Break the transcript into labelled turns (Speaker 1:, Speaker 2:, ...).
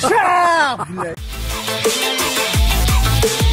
Speaker 1: 샵!